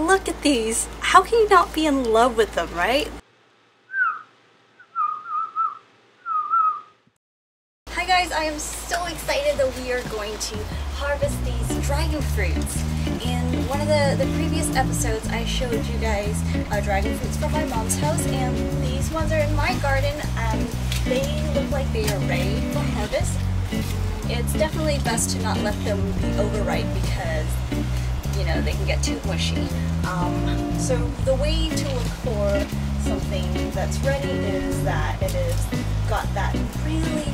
Look at these. How can you not be in love with them, right? Hi guys, I am so excited that we are going to harvest these dragon fruits. In one of the, the previous episodes, I showed you guys uh, dragon fruits from my mom's house, and these ones are in my garden. Um, they look like they are ready for harvest. It's definitely best to not let them be overripe because you know they can get too mushy. Um, so the way to look for something that's ready is that it has got that really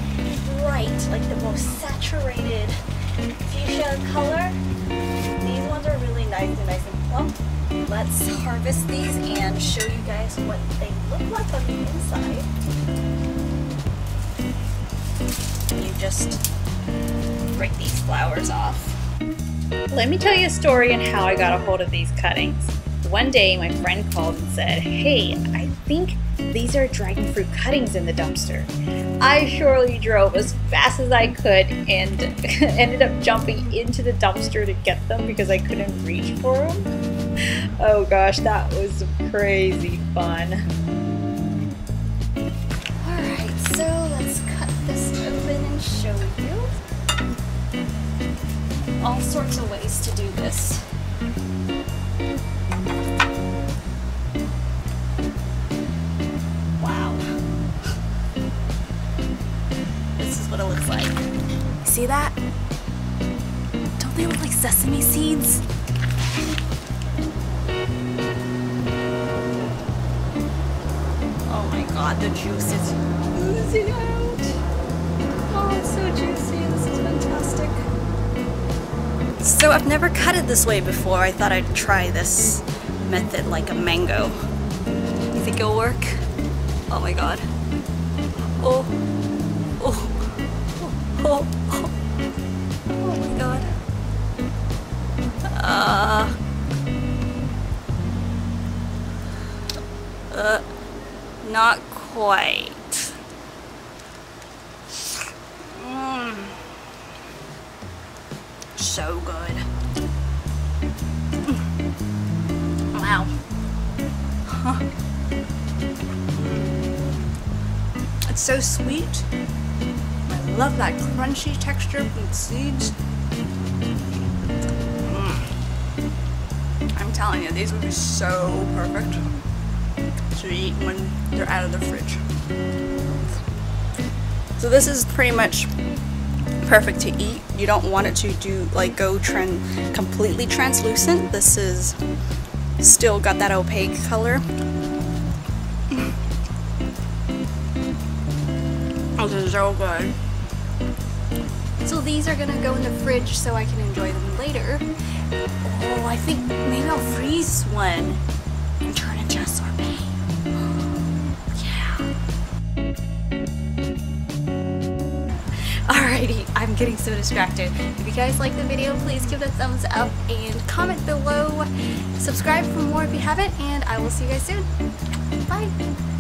bright, like the most saturated fuchsia color. These ones are really nice and nice and plump. Let's harvest these and show you guys what they look like on the inside. You just break these flowers off. Let me tell you a story on how I got a hold of these cuttings. One day, my friend called and said, Hey, I think these are dragon fruit cuttings in the dumpster. I surely drove as fast as I could and ended up jumping into the dumpster to get them because I couldn't reach for them. Oh gosh, that was crazy fun. All sorts of ways to do this. Wow. This is what it looks like. See that? Don't they look like sesame seeds? Oh my god, the juice is oozing out. So I've never cut it this way before. I thought I'd try this method like a mango. You think it'll work? Oh my god. Oh. Oh. Oh. Oh, oh my god. Uh. Uh. Not quite. Mm. So good. Mm. Wow. Huh. It's so sweet. I love that crunchy texture from the seeds. Mm. I'm telling you, these would be so perfect to eat when they're out of the fridge. So this is pretty much perfect to eat. You don't want it to do like go tran completely translucent. This is still got that opaque color. Mm. This is so good. So these are gonna go in the fridge so I can enjoy them later. Oh, I think maybe I'll freeze one and turn I'm getting so distracted. If you guys like the video, please give it a thumbs up and comment below. Subscribe for more if you haven't, and I will see you guys soon. Bye!